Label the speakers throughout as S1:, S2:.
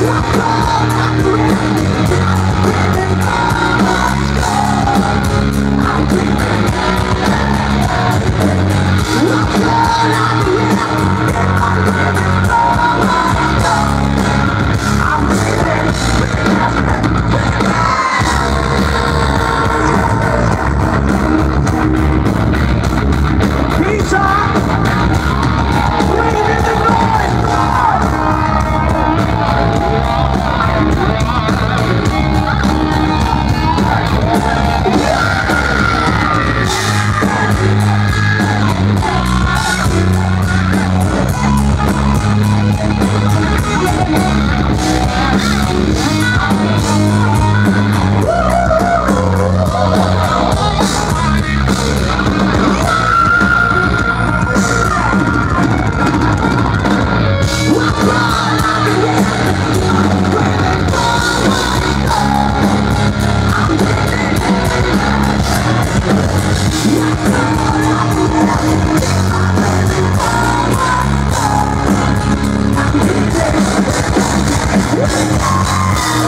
S1: We're born to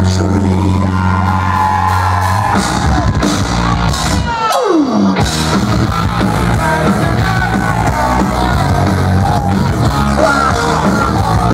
S1: Luxury.